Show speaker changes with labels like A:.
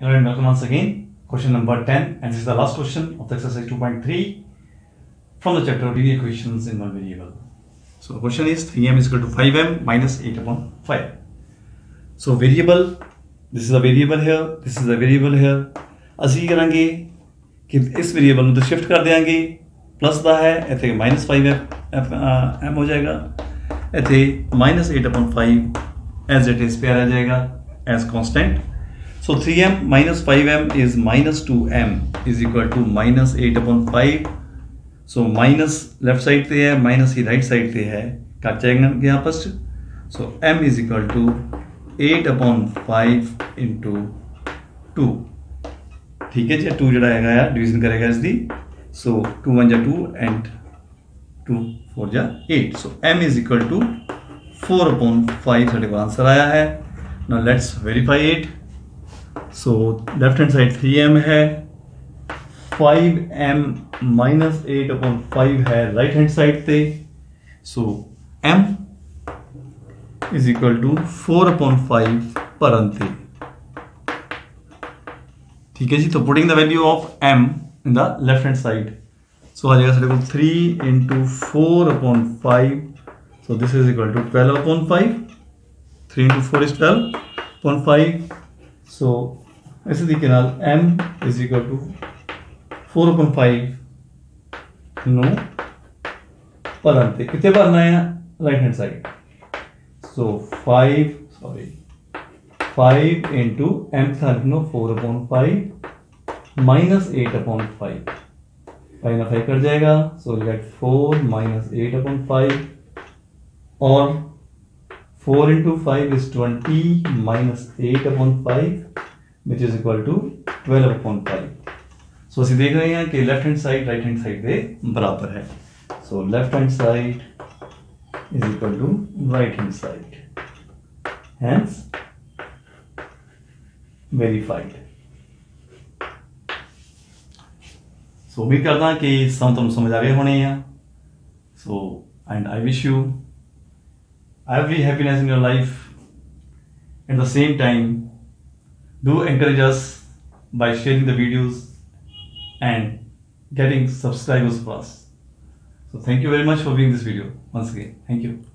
A: Hello and welcome once again. Question number 10 and this is the last question of the exercise 2.3 from the chapter of linear equations in one variable. So the question is 3m is equal to 5m minus 8 upon 5. So variable, this is a variable here, this is a variable here. असं करेंगे कि इस variable में तो shift कर देंगे plus का है इतने minus फाइव एम हो जाएगा इतने minus eight upon five as it is पे आ जाएगा as constant So 3m minus 5m is minus 2m is equal to minus 8 upon 5. So, minus left side पे है, minus ही right side पे है। काट जाएँगे हम यहाँ पर So, m is equal to 8 upon 5 into 2. ठीक है जी टू जरा आएगा डिवीज़न करेगा इसकी। सो टू वन जा टू एंड टू फोर जा eight so m is equal to four upon five साढ़े आंसर आया है। ना let's verify eight so left hand side three m है five m minus eight upon five है right hand side से so m is equal to four upon five परंते ठीक है जी तो putting the value of m in the left hand side so आ जाएगा सा को three into four upon five so this is equal to twelve upon five three into four is twelve upon five so इस तरीके m is equal to four upon five नू पर कितने भरना है? Right hand side so five sorry five into m था लिखना four upon five minus eight upon five five ना फाइव कट जाएगा। So let four minus eight upon five और four into five is twenty minus eight upon five which is equal to twelve upon five so अभी देख रहे हैं कि left hand side right hand side पे बराबर है। So left hand side is equal to right hand side hence verified so उम्मीद करता कि सब तुम समझ आ गए होने हैं। So and I wish you every happiness in your life at the same time do encourage us by sharing the videos and getting subscribers for us. So thank you very much for viewing this video once again. Thank you